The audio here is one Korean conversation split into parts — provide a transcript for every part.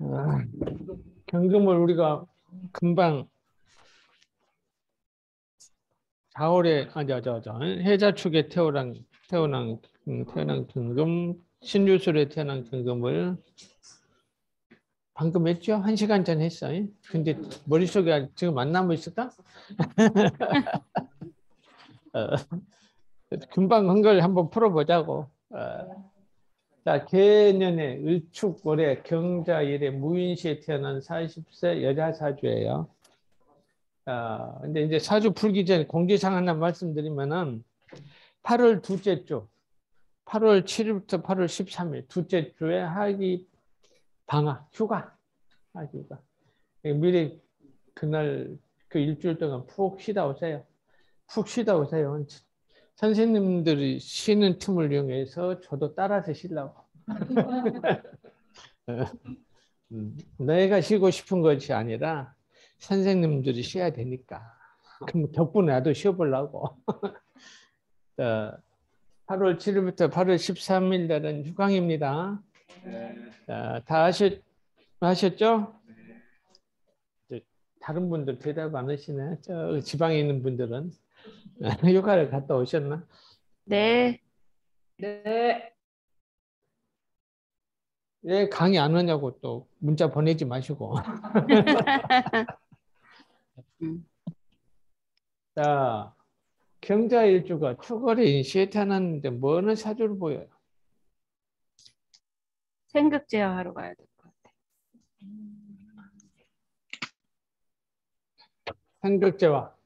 아, 경금을 우리가 금방 4월에 아저저저 해자축에 태어난 태어난 음, 태어난 경금 신유술에 태어난 경금을 방금 했죠? 한 시간 전 했어요. 근데 머릿속에 지금 안 남아 있을까? 어, 금방 한 걸 한번 풀어보자고. 어, 자, 개년에 을축월에 경자일에 무인시에 태어난 40세 여자 사주예요. 아, 근데 이제 사주 풀기 전에 공지사항 하나 말씀드리면은 8월 둘째 주, 8월 7일부터 8월 13일 둘째 주에 하기 방학, 휴가, 하기 휴가. 미리 그날 그 일주일 동안 푹 쉬다 오세요. 푹 쉬다 오세요. 선생님들이 쉬는 틈을 이용해서 저도 따라서 쉬려고. 음, 내가 쉬고 싶은 것이 아니라 선생님들이 쉬어야 되니까. 그럼 덕분에 나도 쉬어보려고. 8월 7일부터 8월 13일 날은 휴강입니다. 자, 다 하셨, 하셨죠? 다른 분들 대답 안 하시네. 저 지방에 있는 분들은 휴가를 갔다 오셨나? 네. 네. 왜 강의 안 오냐고 또 문자 보내지 마시고. 음. 자, 경자 일주가 초거래 인시에 태어났는데 뭐는 사주를 보여요? 생각 제어하러 가야 될 것 같아. 삼격제와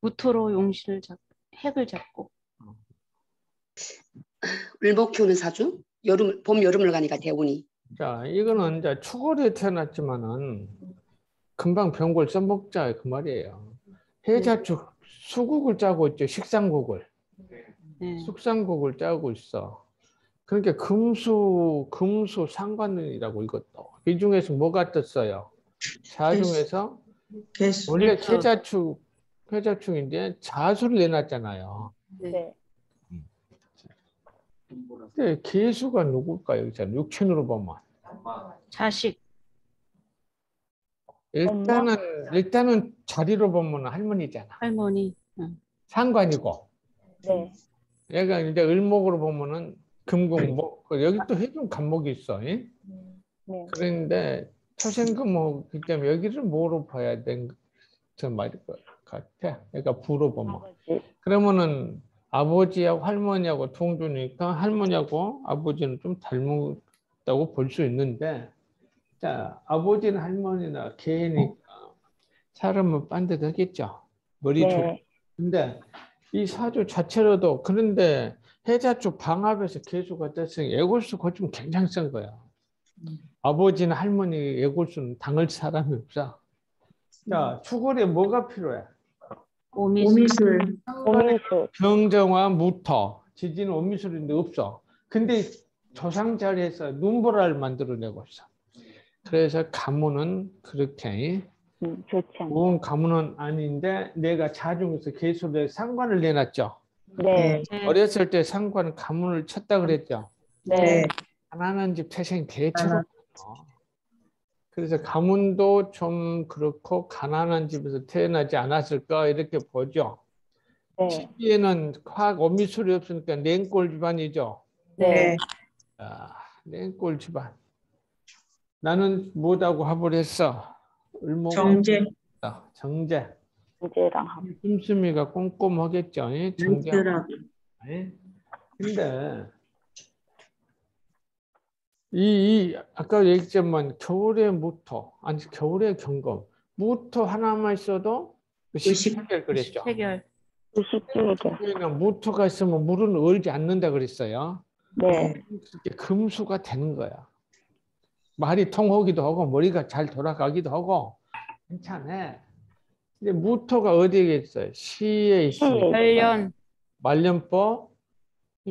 무토로 용신을 잡, 핵을 잡고 을목 키우는 사주? 여름, 봄, 여름을 가니까 대운이. 자, 이거는 이제 초거리에 태어났지만은 금방 병골 써먹자 그 말이에요. 해자축 수국을 짜고 있죠. 식상국을. 네. 숙상국을 짜고 있어. 그러니까 금수 금수 상관이라고 이것도. 이 중에서 뭐가 떴어요? 자 중에서 개수. 원래. 해자축 해자축인데 자수를 내놨잖아요. 네. 근데 개수가 누굴까요? 여기서 육친으로 보면 자식 일단은 일단은 자리로 보면 할머니잖아. 할머니 응. 상관이고 네. 얘가 이제 을목으로 보면은 금국목 그 여기 또 해준 간목이 있어. 예? 네. 그런데 초생금목이기 때문에 여기를 뭐로 봐야 된저 말일 것 같아. 그러니까 부로 보면 아버지. 그러면은 아버지하고 할머니하고 동주니까 할머니하고 아버지는 좀 닮았다고 볼 수 있는데 자 아버지는 할머니나 개니까 사람은 빤듯하겠죠. 머리 좋 네. 근데 이 사주 자체로도 그런데 해자축 방합에서 개수가 떴으니 애골수 거좀 굉장히 센 거야. 아버지나 할머니 애골수는 당할 사람이 없어. 자 추골에 뭐가 필요해? 오미술. 오미수. 병정화 무터 지지는 오미술인데 없어. 근데 조상 자리에서 눈보라를 만들어내고 있어. 그래서 가문은 그렇게 음. 좋은 가문은 아닌데 내가 자중에서 계수에 상관을 내놨죠. 네. 네. 어렸을 때 상관은 가문을 쳤다 그랬죠. 네. 가난한 집 태생 대체로 가난. 그래서 가문도 좀 그렇고 가난한 집에서 태어나지 않았을까 이렇게 보죠. 네. 시기에는 화학 어미술이 없으니까 냉골 집안이죠. 네. 아, 냉골 집안. 나는 뭐다고 합을 했어? 을목 정제. 정제. 이제랑 하고. 씀씀이가 꼼꼼하겠죠. 예? 정제. 예? 근데 이, 이 아까 얘기했지만 겨울에 무토 아니 겨울에 경검 무토 하나만 있어도 의식. 의식을 그랬죠. 해결 의식주의게. 그러니까 무토가 있으면 물은 얼지 않는다 그랬어요. 네. 이게 금수가 되는 거야. 말이 통하기도 하고 머리가 잘 돌아가기도 하고 괜찮아. 근데 무토가 어디에 있어요? 시에 있으니까 별년 말년법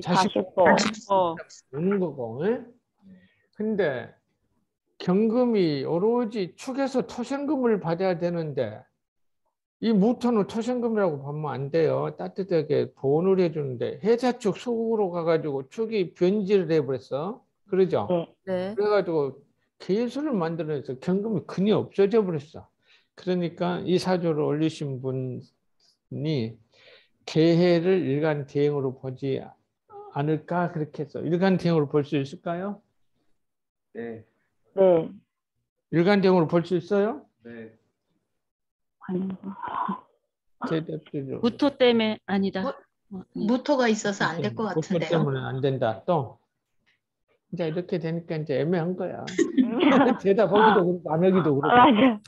자식 40보. 어 오는 거고. 예? 근데 경금이 오로지 축에서 토생금을 받아야 되는데 이 무토는 토생금이라고 보면 안 돼요. 따뜻하게 보온을 해주는데 회사 축 속으로 가가지고 축이 변질을 해버렸어. 그러죠? 네. 네. 그래가지고 개수를 만들어내서 경금이 근이 없어져 버렸어. 그러니까 이 사주를 올리신 분이 개해를 일간 대행으로 보지 않을까 그렇게 해서 일간 대행으로 볼 수 있을까요? 네. 네. 일간 대행으로 볼 수 있어요? 네. 대답드려. 무토 때문에 아니다. 무- 어, 네. 무토가 있어서 안 될 것 무토 같은데요. 때문에 안 된다. 또 이제 이렇게 되니까 이제 애매한 거야. 대답하기도 그렇고 안 하기도 그렇고. 맞아.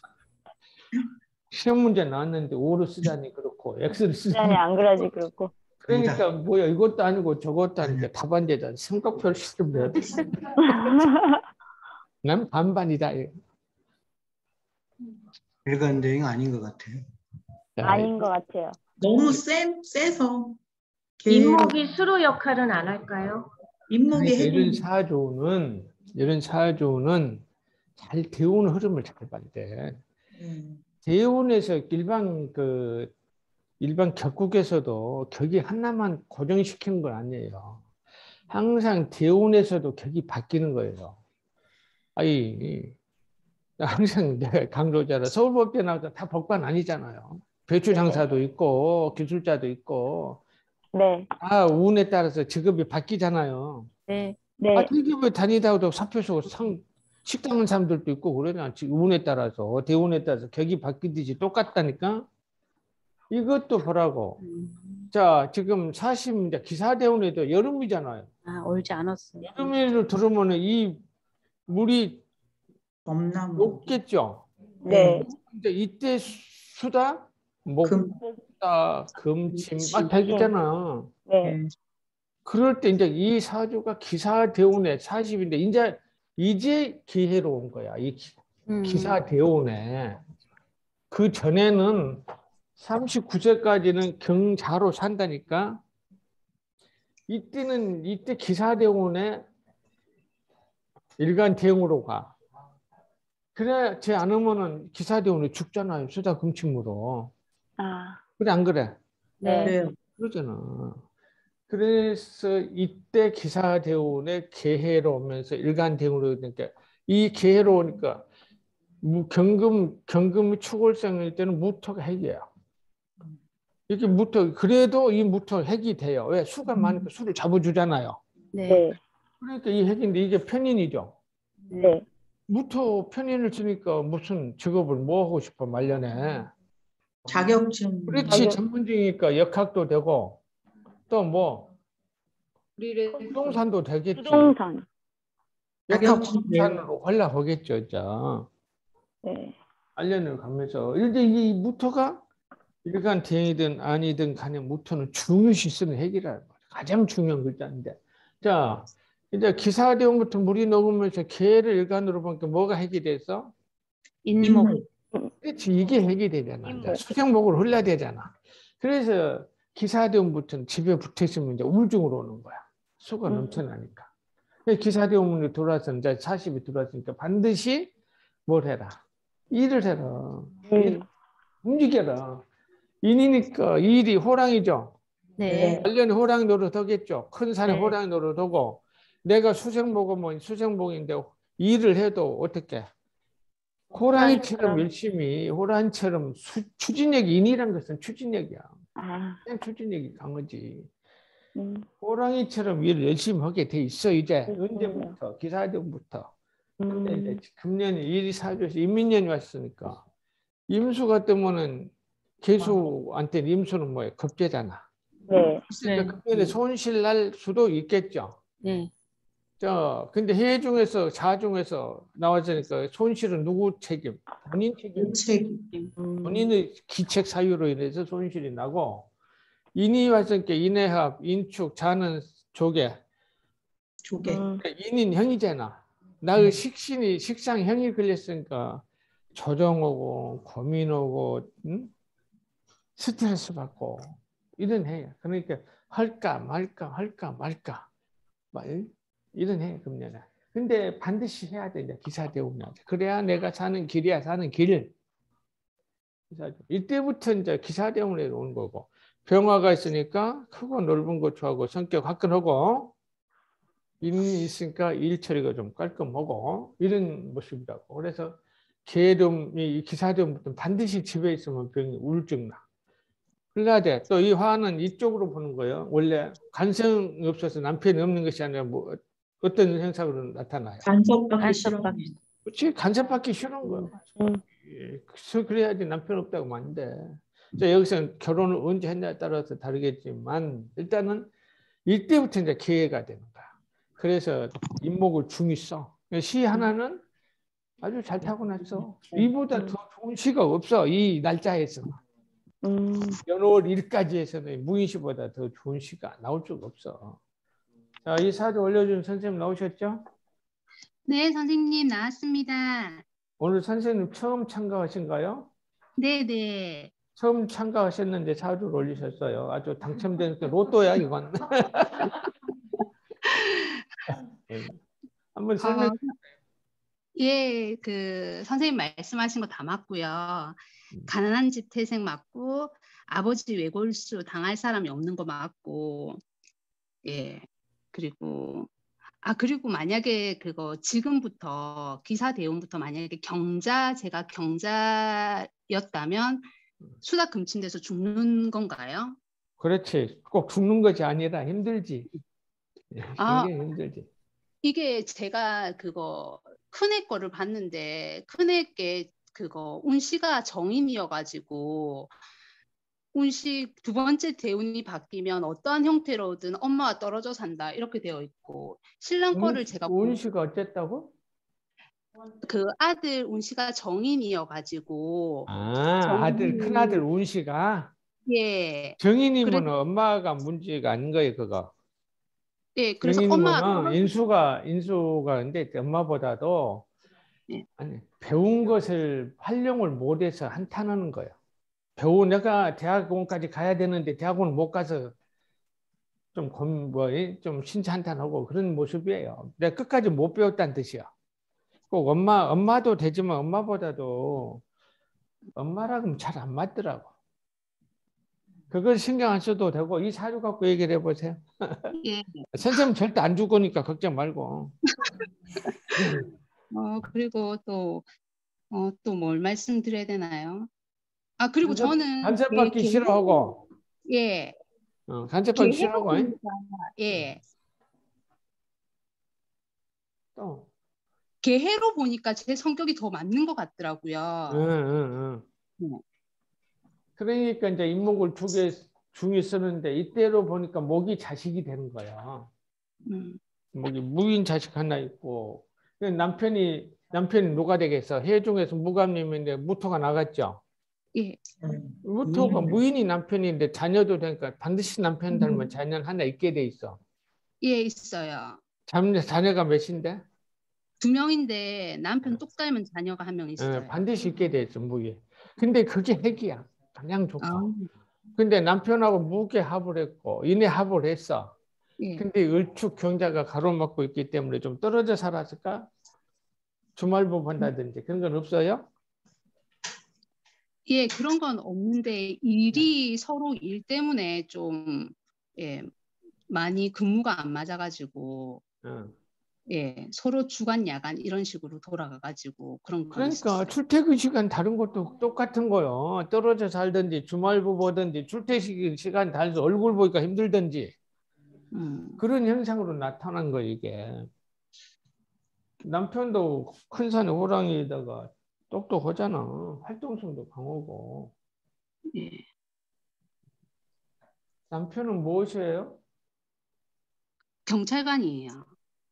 시험 문제 나왔는데 O를 쓰다니 그렇고 X를 쓰다니 안 그러지 그렇고. 그러니까 뭐야 이것도 아니고 저것도 아니고 답안제다 성격표를 쓰면 돼. 난 반반이다. 일간 대행 아닌 것 같아요. 아닌 것 같아요. 너무 세, 세서 인목이 수로 역할은 안 할까요? 인목이 이런 해준 사주는 이런 사주는 잘 대우는 흐름을 잘 봐야 돼. 음, 대운에서 일반 그 일반 격국에서도 격이 하나만 고정시키는 건 아니에요. 항상 대운에서도 격이 바뀌는 거예요. 아이 항상 내가 강조자라 서울법대 나오자 다 법관 아니잖아요. 배추 장사도 있고 기술자도 있고 네. 다 운에 따라서 직업이 바뀌잖아요. 네. 네. 아, 대기업에 다니다가도 사표 쓰고 상 식당하는 사람들도 있고 지금 운에 따라서 대운에 따라서 격이 바뀌듯이 똑같다니까 이것도 보라고 음. 자 지금 40 이제 기사 대운에도 여름이잖아요 아, 올지 않았어요. 여름을 들으면 이 물이 범나무 높겠죠? 네. 근데 이때 수다 금. 목다 금침 막 되겠잖아. 네. 음, 그럴 때 이제 이 사주가 기사 대운에 40인데 이제 이제 기회로 온 거야. 이 기- 음. 기사 대운에. 그 전에는 39세까지는 경자로 산다니까. 이때는 이때 기사 대운에 일간 대응으로 가 그래 지 않으면은 기사 대운에 죽잖아요 수다 금침으로 아. 그래 안 그래 네. 네. 그러잖아 그래서 이때 기사 대운에 개해로 오면서 일간 대운으로 그러니까 이 개해로 오니까 무- 경금 경금이 축월생일 때는 무토가 핵이에요. 이렇게 무토 그래도 이 무토 핵이 돼요. 왜 수가 많으니까 수를 잡아주잖아요. 네. 네. 그러니까 이 핵인데 이게 편인이죠. 네. 무토 편인을 쓰니까 무슨 직업을 뭐 하고 싶어 말년에. 자격증 그렇지 자격- 전문직이니까 역학도 되고 또뭐 부동산도 되겠지. 부동산. 역학 부동산으로 올라오겠죠, 자. 네. 알련을 가면서 이제 이 무토가 일간 대행이든 아니든 간에 무토는 중요시 쓰는 핵이라는 거죠. 가장 중요한 글자인데. 자, 이제 기사대원부터 물이 녹으면서 개를 일간으로 보니까 뭐가 핵이 돼서? 인목. 그렇지, 이게 핵이 되잖아. 이제 인목. 수생목을 흘려야 되잖아. 그래서 기사대원부터는 집에 붙어 있으면 이제 우울증으로 오는 거야. 수가 음. 넘쳐나니까. 기사대원문이 들어와서 이제 40이 들어왔으니까 반드시 뭘 해라. 일을 해라. 음. 움직여라. 인이니까 일이 호랑이죠. 네. 관련이 호랑이 노릇하겠죠. 큰 산에 네. 호랑이 노릇하고 내가 수생복이면 수생복인데 일을 해도 어떻게 호랑이처럼 호랑이처럼. 열심히 호랑이처럼 수- 추진력이 인이란 것은 추진력이야. 아. 그냥 추진력이 강하지. 음. 호랑이처럼 일을 열심히 하게 돼 있어 이제 음. 언제부터 기사대부터. 근데 음. 이제 금년이 일이 사주에서 임민년이 왔으니까 임수가 뜨면은 개수한테 임수는 뭐예요? 겁재잖아. 네. 그러니까 금년에 손실 날 수도 있겠죠. 네. 자, 근데 해 중에서 자 중에서 나왔으니까 손실은 누구 책임? 본인 책임. 책 음. 본인의 기책 사유로 인해서 손실이 나고 인이 왔으니까 인해합, 인축, 자는 조개. 조개 음. 그러니까 인인 형이잖아. 나의 식신이 식상 형이 걸렸으니까 조정 오고 고민 오고 응? 스트레스 받고 이런 해. 그러니까 할까 말까 할까 말까 말 이런 해 금년에. 근데 반드시 해야 돼 이제 기사 대우냐. 그래야 내가 사는 길이야 사는 길. 이때부터 이제 기사 때문에 오는 거고 병화가 있으니까 크고 넓은 거 좋아하고 성격 화끈하고 인이 있으니까 일 처리가 좀 깔끔하고 이런 모습이라고. 그래서 계름이 기사점부터 반드시 집에 있으면 병이 우울증 나. 흘러야 돼. 또 이 화는 이쪽으로 보는 거예요. 원래 관성이 없어서 남편이 없는 것이 아니라 뭐 어떤 현상으로 나타나요. 간섭받기. 싫어. 그렇지 간섭받기 싫은 거예요. 음. 예, 그래서 그래야지 남편 없다고 자, 여기서 결혼을 언제 했냐에 따라서 다르겠지만 일단은 이때부터 이제 기회가 되는 거야. 그래서 인목을 중이 써. 시 하나는 아주 잘 타고났어. 이보다 더 좋은 시가 없어. 이 날짜에서. 음, 연월 1까지에서는 무인시보다 더 좋은 시가 나올 수가 없어. 자, 이 사주 올려준 선생님 나오셨죠? 네, 선생님 나왔습니다. 오늘 선생님 처음 참가하신가요? 네, 네. 처음 참가하셨는데 사주를 올리셨어요. 아주 당첨된 그 로또야 이건. 네. 한번 설명. 어, 예, 그 선생님 말씀하신 거 다 맞고요. 음. 가난한 집 태생 맞고 아버지 외골수 당할 사람이 없는 거 맞고 예. 그리고 아 그리고 만약에 그거 지금부터 기사 대운부터 만약에 경자 제가 경자였다면 수다 금친 데서 죽는 건가요? 그렇지. 꼭 죽는 것이 아니라 힘들지. 예, 아. 힘들지. 이게 제가 그거 큰애 거를 봤는데 큰애께 그거 운시가 정인이어가지고 운시 두 번째 대운이 바뀌면 어떠한 형태로든 엄마와 떨어져 산다 이렇게 되어 있고 신랑 거를 제가 본- 운시가 어쨌다고? 그 아들 운시가 정인이어 가지고 아, 정인. 아들 큰 아들 운시가 예, 정인이면 그래- 엄마가 문제가 아닌 거예요, 그거. 예 그래서 엄마 인수가 인수가 근데 엄마보다도 예. 아니 배운 것을 활용을 못해서 한탄하는 거예요. 배우 내가 대학원까지 가야 되는데 대학원 못 가서 좀뭐좀 신체 한탄하고 그런 모습이에요. 내가 끝까지 못 배웠다는 뜻이야. 꼭 엄마 엄마도 되지만 엄마보다도 엄마랑은 잘 안 맞더라고. 그걸 신경 안 써도 되고 이 사주 갖고 얘기를 해보세요. 예, 선생님 절대 안 죽으니까 걱정 말고. 어 그리고 또 어, 또 뭘 말씀드려야 되나요? 아 그리고 간섭- 저는 간섭받기 개- 싫어하고, 예, 어, 간섭받기 개- 싫어하고, 잉? 예. 또, 개해로 보니까 제 성격이 더 맞는 것 같더라고요. 응, 응, 네. 응. 그러니까 이제 인목을 두 개 중에 쓰는데 이때로 보니까 목이 자식이 되는 거야. 음, 목이 무인 자식 하나 있고, 그 남편이 남편이 누가 되겠어? 해 중에서 무감님인데 무토가 나갔죠. 예, 음. 무토가 무인이 무인이 남편인데 자녀도 되니까 반드시 남편 닮은 자녀는 하나 있게 돼 있어. 예, 있어요. 자녀 자녀가 몇인데? 두 명인데 남편 똑 닮은 자녀가 한명 예, 있어요. 반드시 있게 돼 있어 무게. 근데 그게 핵이야. 가장 좋고. 아, 근데 남편하고 무게 합을 했고 인해 합을 했어. 예. 근데 을축 경자가 가로막고 있기 때문에 좀 떨어져 살았을까? 주말부 본다든지 그런 건 없어요? 예, 그런 건 없는데 일이 서로 일 때문에 좀 예, 많이 근무가 안 맞아가지고 응. 예, 서로 주간 야간 이런 식으로 돌아가가지고 그런 거 그러니까 있었어요. 출퇴근 시간 다른 것도 똑같은 거요. 떨어져 살든지 주말부 보든지 출퇴근 시간 달라서 얼굴 보기가 힘들든지 음, 그런 현상으로 나타난 거 이게. 남편도 큰 산에 호랑이에다가 똑똑하잖아. 활동성도 강하고. 예. 남편은 무엇이에요? 경찰관이에요.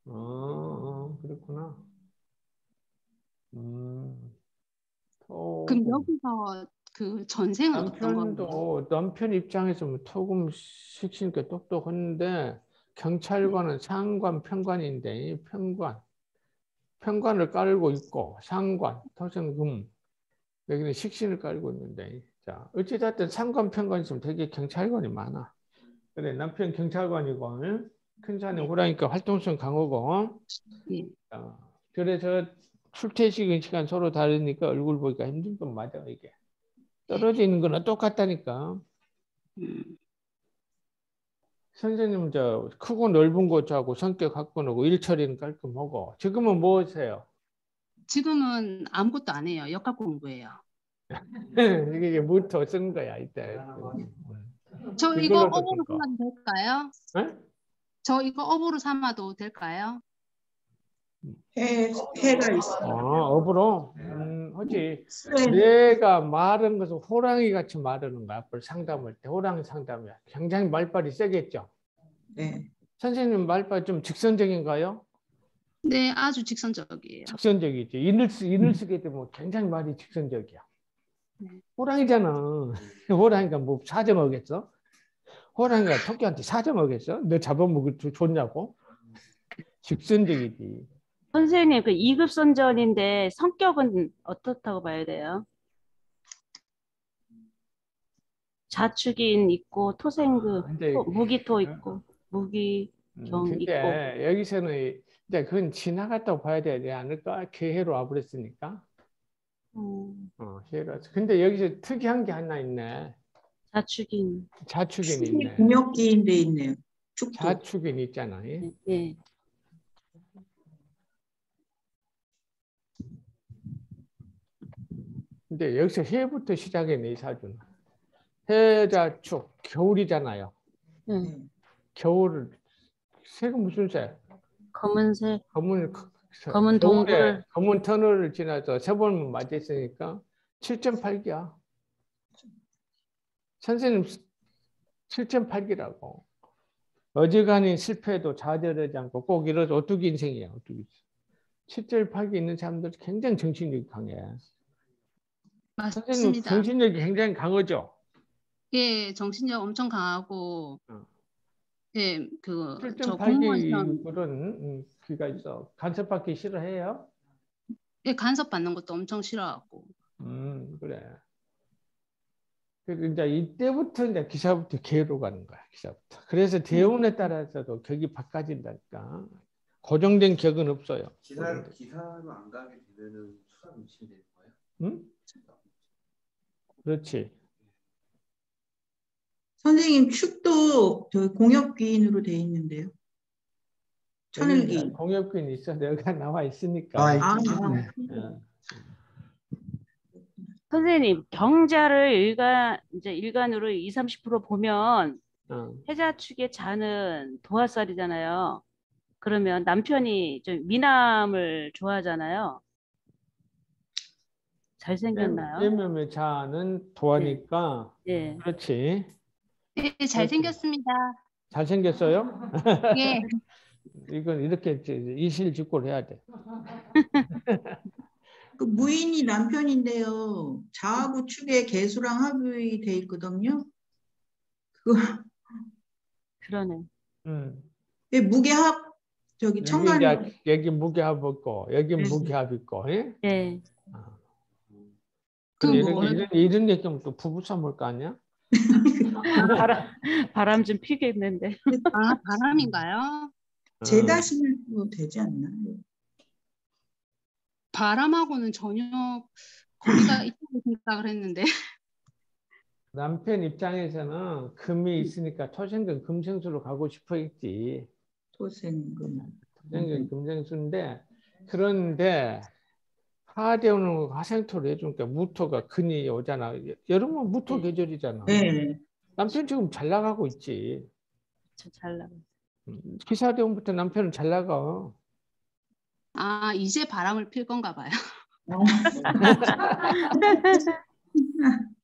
어, 어, 그렇구나. 음. 어, 그럼 여기서 그 전생은 건가요? 남편도 남편 입장에서 뭐 토금 식시니까 똑똑한데 경찰관은 상관 편관인데 편관 편관을 깔고 있고 상관 토생금 여기는 식신을 깔고 있는데 자 어찌됐든 상관 편관 있으면 되게 경찰관이 많아 그래 남편 경찰관이고 응? 큰 산에 호랑이니까 활동성 강하고 예. 어, 그래서 출퇴근 시간 서로 다르니까 얼굴 보기가 힘든 건 맞아 이게 떨어지는 거나 똑같다니까. 음, 선생님 저 크고 넓은 곳하고 성격 가꾸고 일처리는 깔끔하고 지금은 뭐 하세요? 지금은 아무것도 안 해요. 역학 공부해요. 이게 무토 쓴 거야 이때. 저 이거 업으로? 삼아도 될까요? 네? 저 이거 업으로 삼아도 될까요? 해 해가 있어. 아 업으로. 음, 하지. 네. 내가 말하는 것은 호랑이 같이 말하는 거야. 앞을 상담할 때 호랑이 상담이야. 굉장히 말빨이 세겠죠. 네. 선생님 말빨 좀 직선적인가요? 네, 아주 직선적이에요. 직선적이지. 인을 쓰 인을 쓰게 되면 굉장히 말이 직선적이야. 네. 호랑이잖아. 호랑이가 뭐 사정하겠어? 호랑이가 토끼한테 사정하겠어? 너 잡아먹을 줄 좋냐고? 직선적이지. 선생님 그 2급 선전인데 성격은 어떻다고 봐야 돼요? 자축인 있고 토생그 근데 토- 무기토 있고 무기 음, 경 근데 여기서는 이제 그건 지나갔다고 봐야 되지 않을까? 개해로 와버렸으니까. 음, 어. 근데 여기서 특이한 게 하나 있네. 자축인 자축인이 있네. 공역기인데 있네요. 축도. 자축인 있잖아. 예? 네, 근데 여기서 해부터 시작했네, 이 사주는. 해자 축, 겨울이잖아요. 네. 네. 겨울, 새가 무슨 새? 검은색 검은, 검은 겨울에 동굴. 검은 터널을 지나서 세 번 맞았으니까 7.8기야. 선생님 7.8기라고. 어지간히 실패해도 좌절하지 않고 꼭 이런 오뚜기 인생이야. 오뚜기. 7.8기 있는 사람들 굉장히 정신력이 강해. 선생님 맞습니다. 정신력이 굉장히 강하죠. 예, 정신력 엄청 강하고, 어. 예, 그, 저 공무원 시험, 7.8기 그런 음, 귀가 있어. 간섭받기 싫어해요? 예, 간섭 받는 것도 엄청 싫어하고. 음 그래. 그래서 이제 이때부터 이제 기사부터 개로 가는 거야. 기사부터. 그래서 대운에 따라서도 격이 바꿔진다니까. 고정된 격은 없어요. 기사 기사로 안 가게 되면은 수사 되는 거예요? 응? 그렇지. 선생님 축도 저 공역기인으로 돼 있는데요. 천을기. 공역균이 있어. 내가 나와 있으니까. 아, 아. 어. 선생님 경자를 일간 이제 일간으로 2, 30% 보면 어. 해자 축의 자는 도화살이잖아요. 그러면 남편이 좀 미남을 좋아하잖아요. 잘생겼나요? 빼면의 자는 도하니까. 예. 그렇지. 예, 잘생겼습니다. 잘생겼어요? 예, 이건 이렇게 이실직고를 해야 돼. 그 무인이 남편인데요. 자하고 축에 개수랑 합이 돼 있거든요. 그 그러네. 음. 왜 무게합 저기 여기 청간 여기 무게합 있고 여기 네. 무게합 있고. 예? 예. 그 근데 뭐, 이런, 이런, 이런 얘기하면 또 부부싸움 할거 아니야? 바람 바람 좀 피겠는데. 아, 바람인가요? 어. 재다심도 되지 않나? 바람하고는 전혀 거리가 있다고 생각을 했는데. 남편 입장에서는 금이 있으니까 토생금 금생수로 가고 싶어 했지. 토생금. 토생금 금생수인데 그런데 하대오는 화생토를 해주니까 무토가 근이 오잖아. 여름은 무토 네. 계절이잖아. 네. 남편 지금 잘 나가고 있지. 저 잘 나가. 기사대운부터 남편은 잘 나가. 아, 이제 바람을 필 건가 봐요.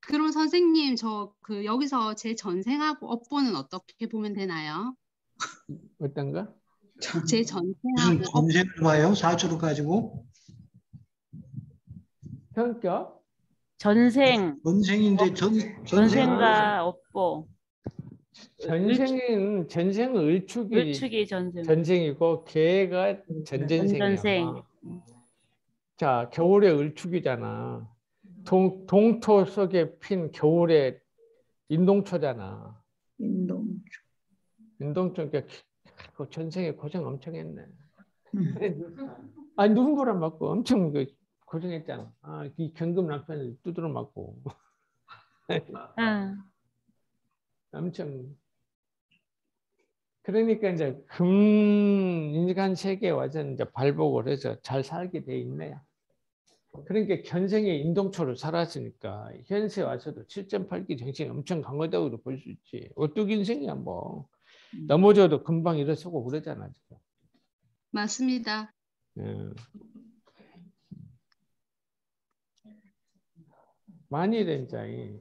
그럼 선생님, 저 그 여기서 제 전생하고 업보는 어떻게 보면 되나요? 어떤가? 제 전생하고 업, 전생을 봐요? 사주를 가지고 성격? 전생 전생인데 전 전생과 업보 전생은 전생은 을축이 을축이 전생. 전생이고 개가 전전생이야. 전전생. 자, 겨울에 을축이잖아. 동, 동토 속에 핀 겨울에 인동초잖아. 인동. 인동초 그러니까 그 전생에 고생 엄청 했네. 음. 아니 눈보라 맞고 엄청 그 고생했잖아. 아, 이 경금 남편을 두드러 맞고 응. 엄청 그러니까 이제 금 인간 세계에 와서 이제 발복을 해서 잘 살게 돼 있네요. 그러니까 견생의 인동초로 살았으니까 현세 와서도 7.8기 정신이 엄청 강하다고 볼수 있지. 어떻게 인생이야 뭐 넘어져도 금방 일어서고 그러잖아 지금. 맞습니다. 예. 만일에 이제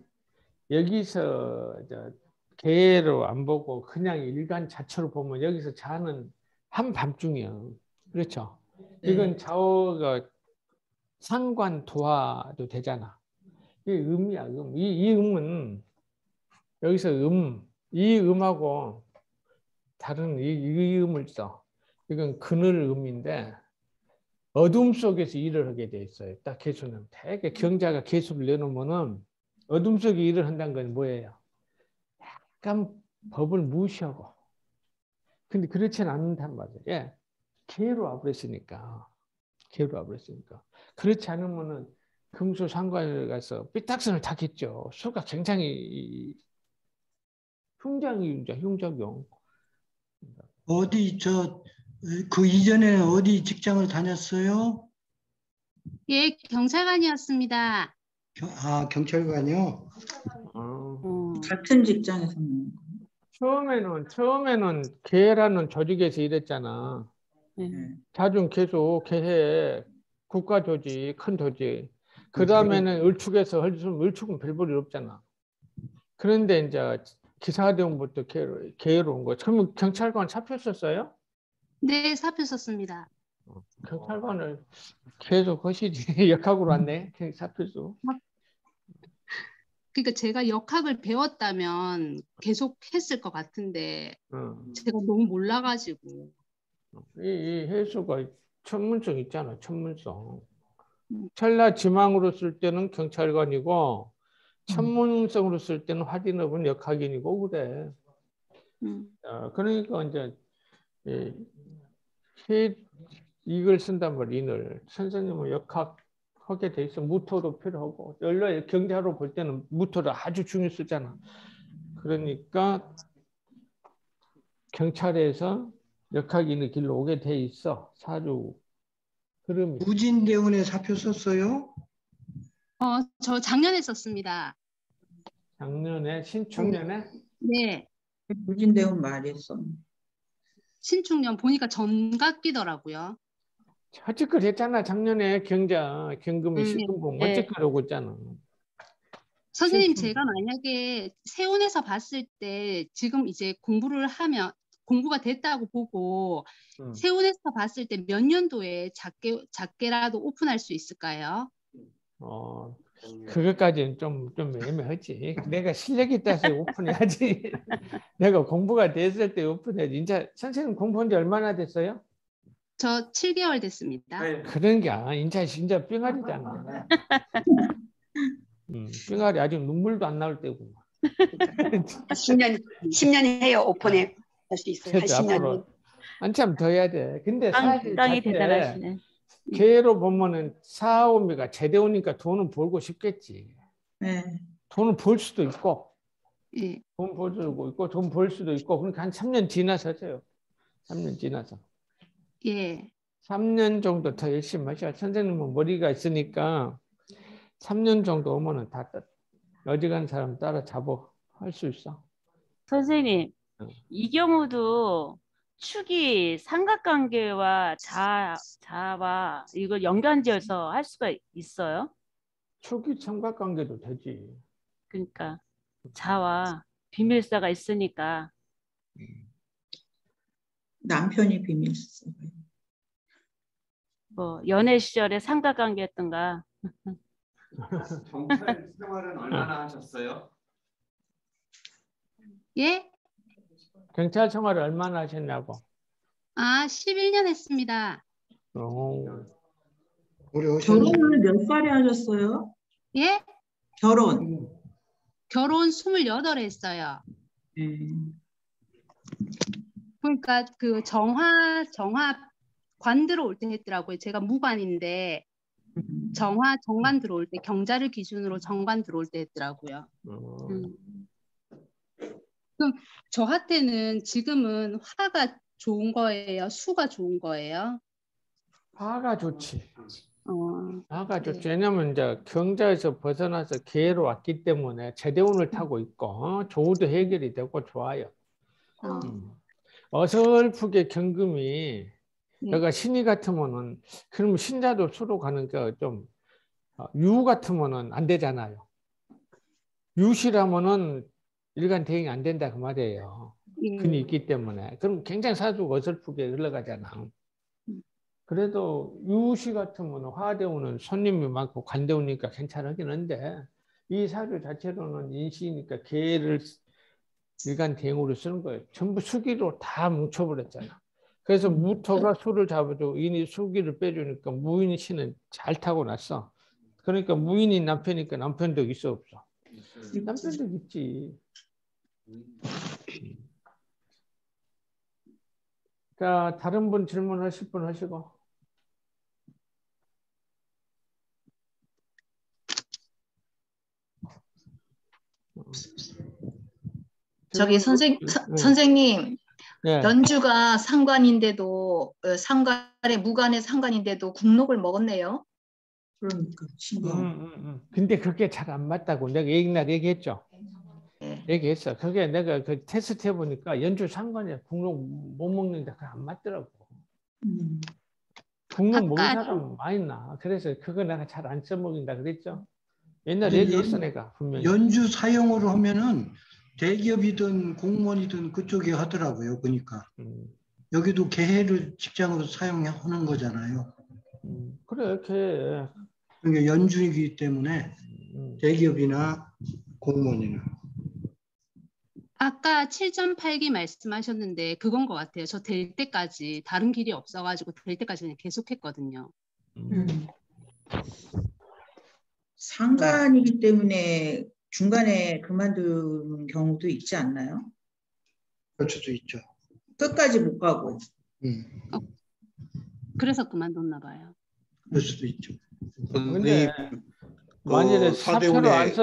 여기서 저 개로 안 보고 그냥 일간 자체로 보면 여기서 자는 한밤중이야. 그렇죠? 이건 좌우가 상관 도화도 되잖아. 이 음이야, 음. 이, 이 음은 여기서 음, 이 음하고 다른 이, 이 음을 써. 이건 그늘 음인데 어둠 속에서 일을 하게 돼 있어요. 딱 개수는 되게 경자가 개수를 내놓으면은 어둠 속에 일을 한다는 건 뭐예요? 약간 법을 무시하고. 근데 그렇지는 않는단 말이에요. 예. 개로 와버렸으니까. 개로 와버렸으니까. 그렇지 않으면은 금수 상관에 가서 삐딱선을 타겠죠. 수가 굉장히 흉장이 흉작용. 어디 저 그 이전에 어디 직장을 다녔어요? 예, 경찰관이었습니다. 겨- 아 경찰관이요. 어. 어. 같은 직장에서 처음에는 처음에는 개라는 조직에서 일했잖아. 네. 자중 계속 개해 국가 조직, 큰 조직. 그 다음에는 을축에서 을축은 별 볼일 없잖아. 그런데 이제 기사대원부터 개로, 개로 온 거. 그러면 경찰관 잡혔었어요? 네, 사표 썼습니다. 경찰관을 계속 하시지. 역학으로 왔네. 잡혔어. 그러니까 제가 역학을 배웠다면 계속 했을 것 같은데 어. 제가 너무 몰라가지고 이, 이 해수가 천문성 있잖아. 천문성. 찰나 지망으로 쓸 때는 경찰관이고 천문성으로 쓸 때는 화진업은 역학인이고 그래. 음, 어, 그러니까 이제 이, 해, 이걸 쓴단 말이야. 인을 선생님은 역학 하게 돼 있어. 무토도 필요하고 원래 경자로 볼 때는 무토를 아주 중요 쓰잖아. 그러니까 경찰에서 역학인의 길로 오게 돼 있어. 사주 흐름이. 무진대원에 사표 썼어요? 어, 저 작년에 썼습니다. 작년에 신축년에 네, 무진대원 말했어. 신축년 보니까 전각기더라고요. 어쨌걸 했잖아. 작년에 경자 경금이 음, 시금봉 네. 어쨌걸 오고 있잖아. 선생님, 신축- 제가 만약에 세운에서 봤을 때 지금 이제 공부를 하면 공부가 됐다고 보고 음. 세운에서 봤을 때 몇 년도에 작게 작게라도 오픈할 수 있을까요? 어, 그것까지는 좀, 좀 애매하지. 내가 실력이 있다서 오픈해야지. 내가 공부가 됐을 때 오픈해야지. 이제 선생님 공부한 지 얼마나 됐어요? 저 7개월 됐습니다. 그런 게 아니야. 인자 진짜 뿅아리잖아. 음, 뿅아리 아직 눈물도 안 나올 때고. 10년 10년 해요 오픈에 할수 있어요. 한 그래도 10년. 앞으로 한참 더 해야 돼. 근데 사실 자체 대단하시네. 개로 보면은 사오미가 제대 오니까 돈은 벌고 싶겠지. 네. 돈은 벌 수도 있고, 예. 돈벌 수도 있고, 돈 벌 수도 있고, 그러니까 한 3년 지나서 하세요. 3년 지나서. 예. 3년 정도 더 열심히 하셔. 선생님은 머리가 있으니까 3년 정도 오면은 다 따- 어지간 사람 따라 잡아 할 수 있어. 선생님, 응. 이 경우도 축이 삼각관계와 자, 자와 이걸 연관지어서 할 수가 있어요? 초기 삼각관계도 되지. 그러니까 자와 비밀사가 있으니까 남편이 비밀스. 뭐 연애 시절에 삼각관계였던가 경찰 생활은 얼마나 하셨어요? 예? 경찰 생활을 얼마나 하셨냐고. 아, 11년 했습니다. 오. 오래 오셨네. 결혼을 몇 살에 하셨어요? 예? 결혼. 결혼 28에 했어요. 네. 그러니까 그 정화 정화 관 들어올 때 했더라고요. 제가 무관인데 정화 정관 들어올 때 경자를 기준으로 정관 들어올 때 했더라고요. 어, 음. 그럼 저한테는 지금은 화가 좋은 거예요? 수가 좋은 거예요? 화가 좋지. 어, 화가 네. 좋지. 왜냐면 이제 경자에서 벗어나서 개로 왔기 때문에 제대운을 타고 있고 어, 조우도 해결이 되고 좋아요. 어, 음. 어설프게 경금이 네. 내가 신이 같으면은 그러면 신자도 수로 가는 게좀 어, 유 같으면은 안 되잖아요. 유시라면은 일간 대응이 안 된다 그 말이에요. 음, 근이 있기 때문에 그럼 굉장히 사주가 어설프게 흘러가잖아. 그래도 유시 같으면 화대우는 손님이 많고 관대우니까 괜찮긴 한데 이 사주 자체로는 인시니까 개를 일간 대응으로 쓰는 거예요. 전부 수기로 다 뭉쳐버렸잖아. 그래서 무토가 수를 잡아주고 인이 수기를 빼주니까 무인 씨는 잘 타고 났어. 그러니까 무인이 남편이니까 남편도 있어 없어. 남편도 있지. 자, 다른 분 질문하실 분 하시고. 저기 선생 서- 네. 선생님 네. 연주가 상관인데도 어, 상관에 무관의 상관인데도 국록을 먹었네요. 그러니까 음, 신기하 음, 음. 근데 그게 잘 안 맞다고 내가 옛날 얘기했죠. 네. 얘기했어. 그게 내가 그 테스트 해보니까 연주 상관이야. 국록 못 먹는데 그게 안 맞더라고. 음. 국록 먹는 사람 많이 나. 그래서 그거 내가 잘 안 써먹인다 그랬죠. 옛날 얘기했어 연- 내가 분명히. 연주 사용으로 하면은 대기업이든 공무원이든 그쪽에 하더라고요. 보니까 음, 여기도 개해를 직장으로 사용하는 거잖아요. 음. 그래 이렇게 그러니까 연주이기 때문에 음. 대기업이나 공무원이나 아까 7.8기 말씀하셨는데 그건 것 같아요. 저 될 때까지 다른 길이 없어가지고 될 때까지 그냥 계속했거든요. 음. 상관이기 때문에 중간에 그만두는 경우도 있지 않나요? 그럴 수도 있죠. 끝까지 못 가고. 음, 그래서 그만뒀나 봐요. 그럴 수도 있죠. 근데 선생님, 만일에 그 사표를 안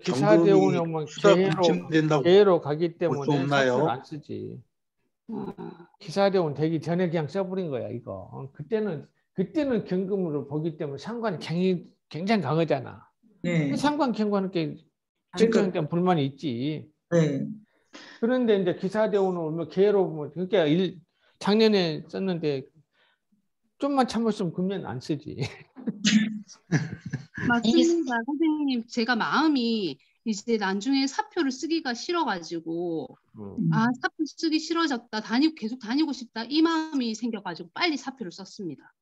기사 대운이 오면 수사 개로 개로 가기 수 때문에 없나요? 사표를 안 쓰지. 어, 기사대원 되기 전에 그냥 써버린 거야 이거. 어, 그때는 그때는 경금으로 보기 때문에 상관이 굉장히, 굉장히 강하잖아. 네. 상관 경관은 게 정상 때문에 불만이 있지. 네. 그런데 이제 기사대원은 오면 개로 뭐 그러니까 일, 작년에 썼는데 좀만 참았으면 금년 안 쓰지. 맞습니다. 선생님, 제가 마음이 이제 나중에 사표를 쓰기가 싫어가지고 음. 아 사표 쓰기 싫어졌다. 다니고 계속 다니고 싶다. 이 마음이 생겨가지고 빨리 사표를 썼습니다.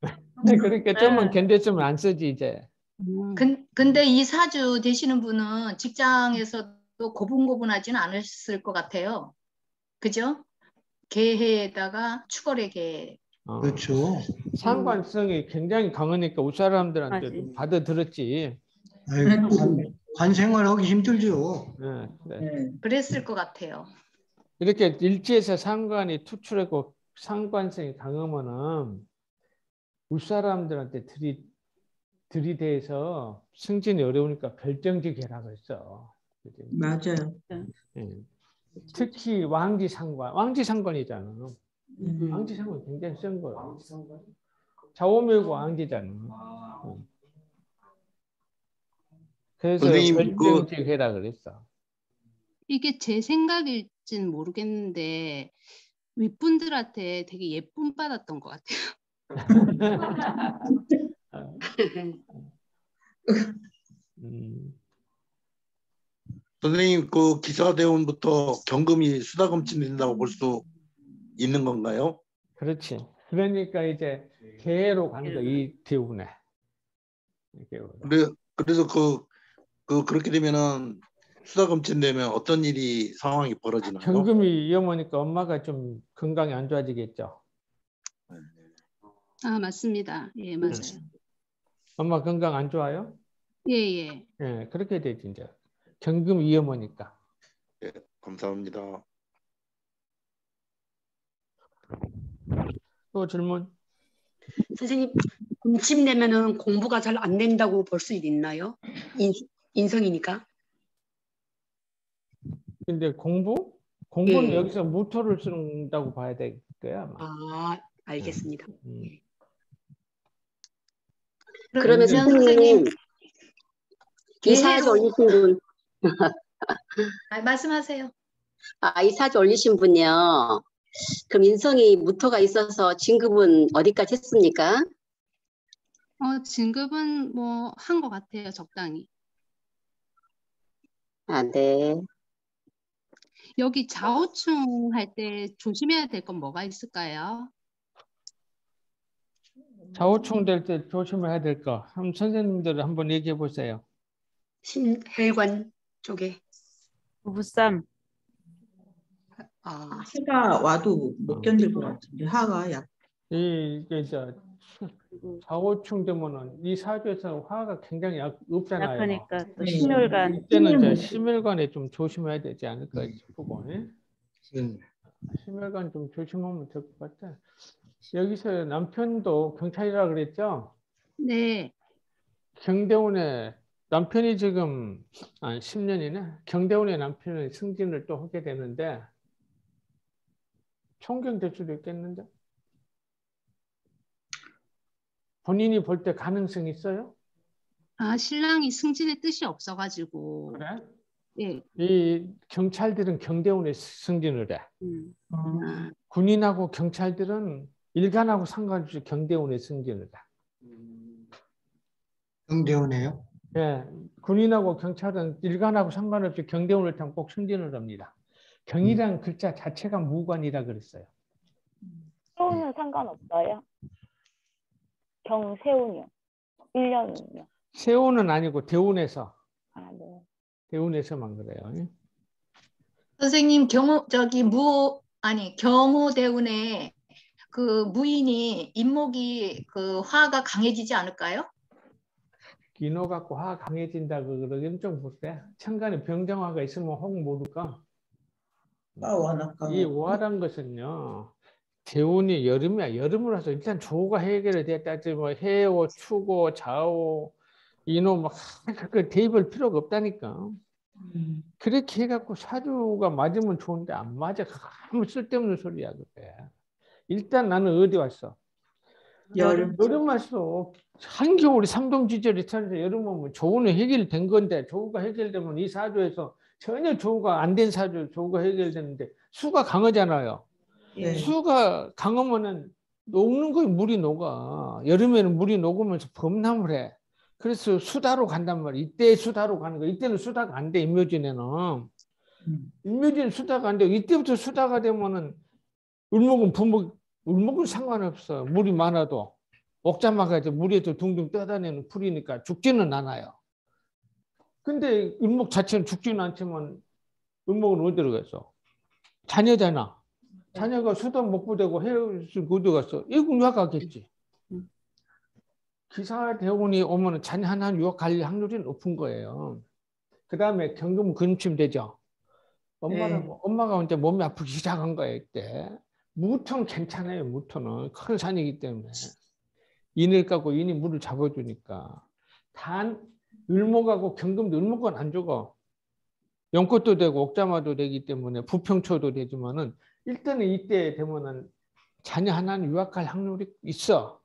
그러니까 좀만 네. 견뎠으면 안 쓰지 이제. 음. 근, 근데 이 사주 되시는 분은 직장에서도 고분고분하지는 않으실 것 같아요. 그죠? 개해에다가 추거래 개. 어. 그렇죠. 상관성이 굉장히 강하니까 우리 사람들한테. 좀 받아들였지. 아유, 관, 관 생활 하기 힘들죠. 예, 네. 네. 그랬을 것 같아요. 이렇게 일지에서 상관이 투출하고 상관성이 강하면은 우리 사람들한테 들이 들이대서 승진이 어려우니까 별정직이라고 했어. 맞아요. 예. 특히 왕지 상관, 왕지 상관이잖아. 음. 왕지 상관 굉장히 센 거야. 좌우묘고 왕지잖아. 응. 그래서 선생님, 그- 별정직 해라 그랬어. 이게 제 생각일진 모르겠는데 윗분들한테 되게 예쁨 받았던 것 같아요. 음, 선생님 그 기사대원부터 경금이 수다검침된다고 볼수 있는 건가요? 그렇지. 그러니까 이제 개로 간 거이 대운에. 개로. 그래, 그래서 그, 그 그렇게 되면은 수다검침되면 어떤 일이 상황이 벌어지나요? 경금이 위험하니까 엄마가 좀 건강이 안 좋아지겠죠. 아 맞습니다. 예 맞아요. 엄마 건강 안 좋아요? 예예. 예, 그렇게 되지 이제. 경금 위험하니까. 감사합니다. 또 질문? 선생님 군침 내면은 공부가 잘 안 된다고 볼 수 있나요? 인, 인성이니까. 근데 공부? 공부는 예. 여기서 무토를 쓴다고 봐야 될 거야. 아마. 아, 알겠습니다. 음. 그러면 선생님 이 예. 사주 올리신 분, 아, 말씀하세요. 아, 이 사주 올리신 분이요. 그럼 인성이 무토가 있어서 진급은 어디까지 했습니까? 어, 진급은 뭐 한 것 같아요, 적당히. 아, 네. 여기 좌우충 할 때 조심해야 될 건 뭐가 있을까요? 좌우충 될 때 조심해야 될 거. 한번 선생님들 한번 얘기해 보세요. 신 혈관 쪽에. 부부쌈. 아, 해가 와도 못 견딜 것 같은데 하가 약 이 이게 저 좌우충 되면은 이 사주에서 화가 굉장히 약, 없잖아요. 약하니까 또 네. 신혈관. 이때는 이제 심혈관에 좀 조심해야 되지 않을까 싶고, 예? 음. 심혈관 좀 조심하면 될 것 같아. 여기서 남편도 경찰이라 그랬죠? 네. 경대원에 남편이 지금 한 10년이네. 경대원의 남편은 승진을 또 하게 되는데 총경 될 수도 있겠는데. 본인이 볼 때 가능성이 있어요? 아, 신랑이 승진의 뜻이 없어가지고. 그래? 예. 이 경찰들은 경대원에 승진을 해. 음. 군인하고 경찰들은 일간하고 상관없이 경대원에 승진을 해. 경대원에요. 예, 군인하고 경찰은 일간하고 상관없이 경대원을 타면 꼭 승진을 합니다. 경이라는 글자 자체가 무관이라 그랬어요. 세우는 상관없어요? 경세운이요. 1년은요. 세운은 아니고 대운에서 아, 네. 대운에서만 그래요. 선생님 경호 저기 무 아니 경호대운에 그 무인이 인목이 그 화가 강해지지 않을까요? 기노 갖고 화 강해진다 그러기는 좀 그래. 천간에 병정화가 있으면 혹 모를까. 이 오화란 것은요. 대운이 여름이야. 여름이라서 일단 조가 해결이 됐다지 뭐 해오, 추고, 좌오, 인호 막그 대입할 필요가 없다니까. 음. 그렇게 해갖고 사주가 맞으면 좋은데 안 맞아. 아무 쓸데없는 소리야 그게. 일단 나는 어디 왔어? 여름 여름 왔어. 한겨울이 삼동지절이 차려서 여름 오면 조우는 해결된 건데 조우가 해결되면 이 사주에서 전혀 조우가 안 된 사주 조우가 해결되는데 수가 강하잖아요. 네. 수가 강하면은 녹는 거에 물이 녹아. 여름에는 물이 녹으면서 범람을 해. 그래서 수다로 간단 말이야. 이때 수다로 가는 거. 이때는 수다가 안 돼. 임묘진에는. 음. 임묘진 수다가 안 돼. 이때부터 수다가 되면은 울목은 부목 울목은 상관없어. 물이 많아도 옥자마 가지 물에도 둥둥 떠다니는 풀이니까 죽지는 않아요. 근데 울목 자체는 죽지는 않지만 울목은 어디로 갔어? 자녀잖아. 자녀가 수도 못 부대고 헤어질 어디 갔어? 이건 유학 가겠지. 기사 대원이 오면 자녀 하나 유학 갈 확률이 높은 거예요. 그 다음에 경금 근침 되죠. 엄마는 네. 뭐- 엄마가 이제 몸이 아프기 시작한 거예요 이때. 무토는 괜찮아요. 무토는 큰 산이기 때문에 인을 까고 인이 물을 잡아주니까. 단 을목하고 경금도 을목은 안 죽어. 연꽃도 되고 옥자마도 되기 때문에 부평초도 되지만은 일단은 이때 되면은 자녀 하나는 유학할 확률이 있어.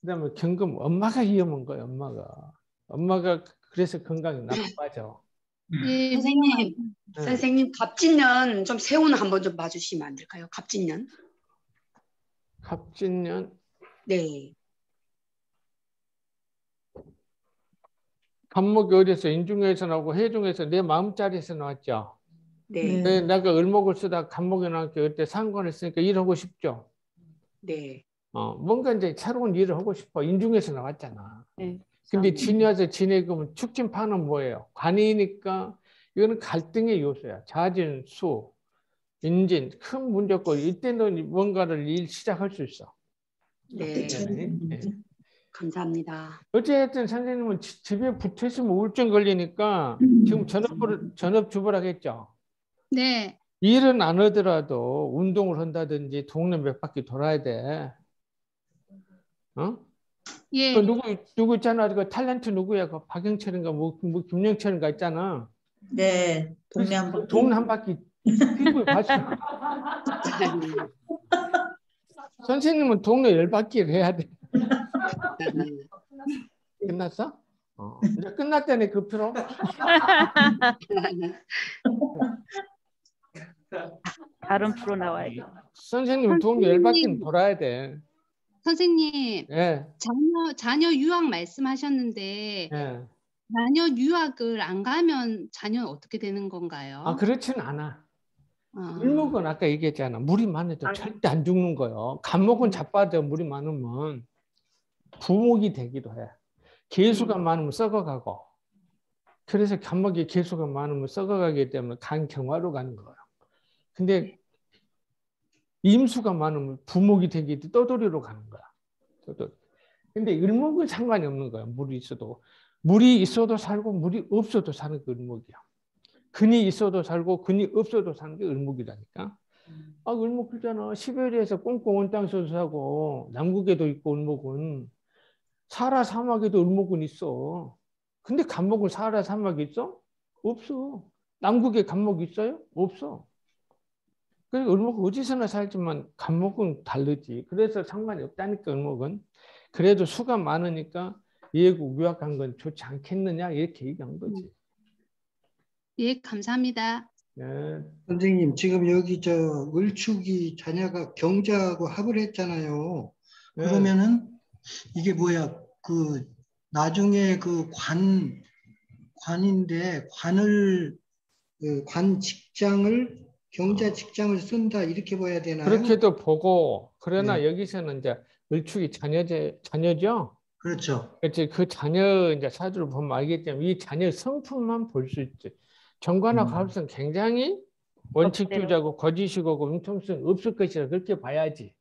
그다음에 경금 엄마가 위험한 거예요. 엄마가 엄마가 그래서 건강이 나빠져. 예, 선생님, 네. 선생님 갑진년 좀 세운 한번 좀 봐주시면 안 될까요? 갑진년. 갑진년 네. 갑목이 어디서 인중에서 나오고 해중에서 내 마음자리에서 나왔죠. 네. 네, 내가 을목을 쓰다 갑목이 나왔기 그때 상관을 쓰니까 일하고 싶죠. 네. 어, 뭔가 이제 새로운 일을 하고 싶어. 인중에서 나왔잖아. 네. 근데 진여서 지내면 축진파는 뭐예요? 관이니까 이거는 갈등의 요소야. 자진, 수, 인진 큰 문제 없고 이때는 뭔가를 일 시작할 수 있어. 네. 네. 감사합니다. 어쨌든 선생님은 지- 집에 붙어 있으면 우울증 걸리니까 지금 전업을 전업주부라 겠죠. 네. 일은 안 하더라도 운동을 한다든지 동네 몇 바퀴 돌아야 돼. 어? 예. 그 누구 누구 있잖아. 그 탤런트 누구야? 그 박영철인가 뭐, 뭐 김영철인가 있잖아. 네, 동네 한 바퀴. 돈한 바퀴 피부에 봤어. 선생님은 동네 열 바퀴를 해야 돼. 끝났어? 어. 이제 끝났다네 그 표로. 다른 프로 나와야죠. 선생님 동네 열 바퀴는 돌아야 돼. 선생님, 예, 자녀 자녀 유학 말씀하셨는데 예. 자녀 유학을 안 가면 자녀는 어떻게 되는 건가요? 아 그렇진 않아. 어. 을목은 아까 얘기했잖아. 물이 많아도 절대 안 죽는 거요. 간목은 자빠져 물이 많으면 부목이 되기도 해. 개수가 많으면 썩어가고. 그래서 간목이 개수가 많으면 썩어가기 때문에 간 경화로 가는 거예요. 근데 임수가 많으면 부목이 되기 떠돌이로 가는 거야. 떠돌이. 근데 을목은 상관이 없는 거야. 물이 있어도. 물이 있어도 살고 물이 없어도 사는 게 을목이야. 근이 있어도 살고 근이 없어도 사는 게 을목이라니까. 아, 을목 그잖아. 시베리아에서 꽁꽁 온 땅에서 사고 남극에도 있고 을목은 사하라 사막에도 을목은 있어. 근데 간목은 사하라 사막에 있어? 없어. 남극에 간목이 있어요? 없어. 그러니까 을목은 어디서나 살지만 간목은 다르지. 그래서 상관이 없다니까 을목은. 그래도 수가 많으니까 예국 유학 간건 좋지 않겠느냐 이렇게 얘기한 거지. 예, 감사합니다. 네. 선생님 지금 여기 저 을축이 자녀가 경자하고 합을 했잖아요. 네. 그러면은 이게 뭐야 그 나중에 그 관 관인데 관을 그 관 직장을 경자 직장을 쓴다 이렇게 봐야 되나요? 그렇게도 보고 그러나 네. 여기서는 이제 을축이 자녀제 자녀죠. 그렇죠. 그렇지 그 자녀 이제 사주를 보면 알겠지만 이 자녀 성품만 볼 수 있지. 정관과 음. 가업성 굉장히 원칙주의자고 거짓이고 융통성 없을 것이라 그렇게 봐야지.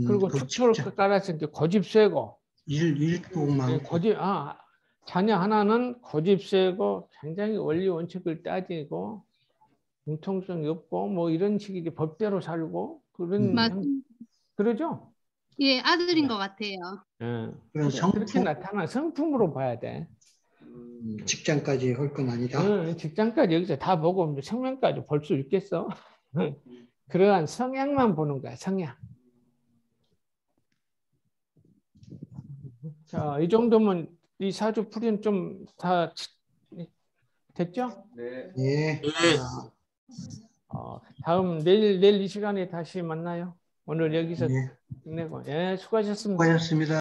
음, 그리고 그 축초를 직장, 깔았을 때 고집 세고 일 예, 많고 고집 아 자녀 하나는 고집 세고 굉장히 원리 원칙을 따지고 융통성이 없고 뭐 이런 식이지 법대로 살고 그런 음. 그러죠. 예, 아들인 것 같아요. 예. 그렇게 성품 나타나 성품으로 봐야 돼. 음, 직장까지 할 건 아니다. 응, 직장까지 여기서 다 보고 이제 성명까지 볼 수 있겠어? 그러한 성향만 보는 거야, 성향. 자, 이 정도면 이 사주 풀이는 좀 다 됐죠? 네. 예. 어, 다음 내일 내일 이 시간에 다시 만나요. 오늘 여기서 예. 끝내고 예, 수고하셨습니다. 수고하셨습니다.